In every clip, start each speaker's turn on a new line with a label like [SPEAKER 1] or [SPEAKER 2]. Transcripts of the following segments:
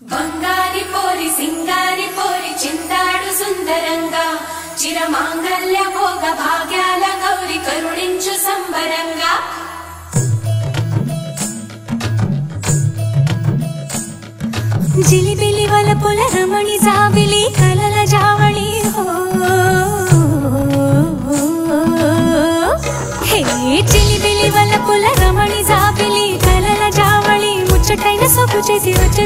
[SPEAKER 1] బంగారి పోరి సింగారి పోరి చిందాడు సుందరంగా చిరమాంగల్య భోగ భాగ్యాల గౌరి కరుణించు సంబరంగా.
[SPEAKER 2] జిలిబిలి వల పొల రమణి జాబిలి కలల జావళి జిలిబిలి వల పొల రమణి జాబిలి కలల జావళి ముచ్చటైన సొప్పు చేసి వచ్చే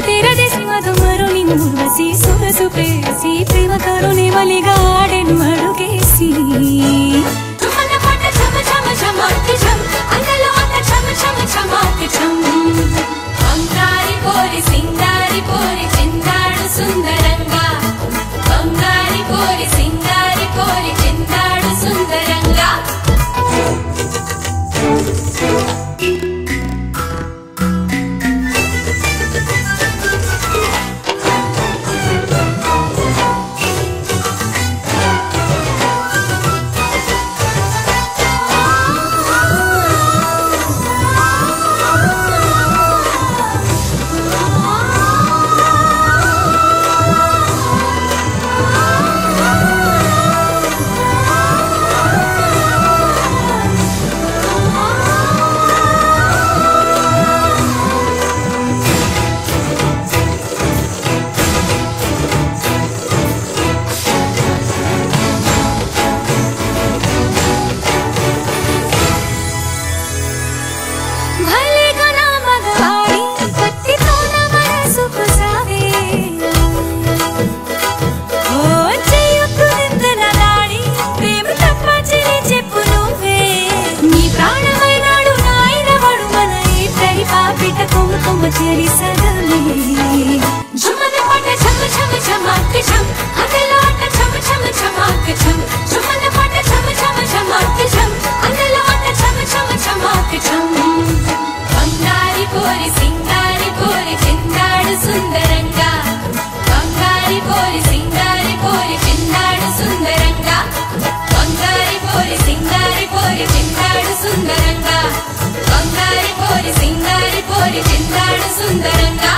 [SPEAKER 1] कुम कुम तेरी सनम झुमन मन झम झम झमक झम। సుందరంగా